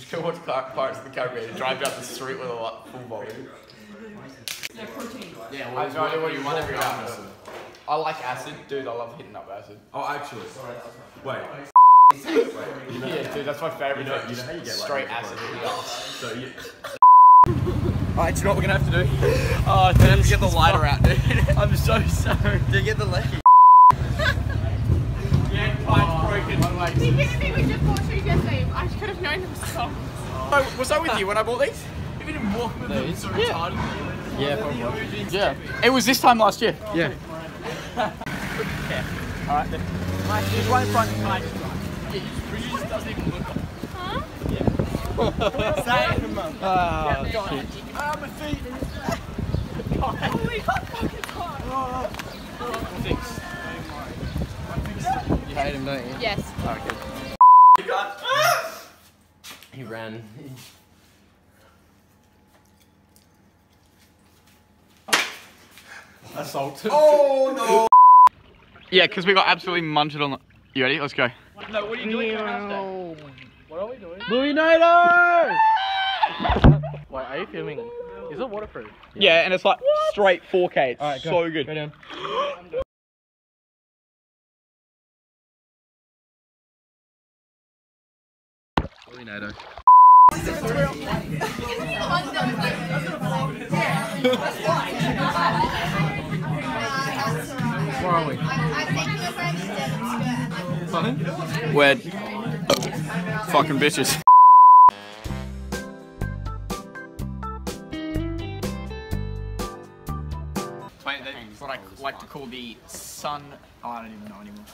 just go watch Pir- Pirates of the Caribbean and drive down the street with a lot, full volume. Yeah, protein. Yeah, I have no idea what you want every out. hour. I like acid, dude. I love hitting up acid. Oh, actually, wait. Yeah, dude, that's my favorite. You know- you know how you get, like, straight acid. close? in the ass. So you, Alright, do you know what we're gonna have to do? Oh, dude, have to get the lighter out, dude. I'm so sorry. Dude, get the lecky. Yeah, pipe's broken. One leg. I could have known them so. Oh, was I with you when I bought these? You didn't walk with them, so retarded. Yeah, probably. Yeah. It was this time last year. Yeah. Alright then. Mike, right in front. Mike. Yeah, Bridget just doesn't even look. Huh? Say it, mum. Go on. shit. Ah, my feet. We got fucking hot. Thanks. You hate him, don't you? Yes. Alright, good. He ran. Assaulted. Oh no! Yeah, because we got absolutely munted on the. You ready? Let's go. No, what are you doing? What are we doing? Louis Nato! Wait, are you filming? Is it waterproof? Yeah, and it's like straight 4K. It's Alright, go. so good. Go down. Louis Nato. Where are we? We're fucking bitches. It's what I like to call the sun. Oh, I don't even know anymore.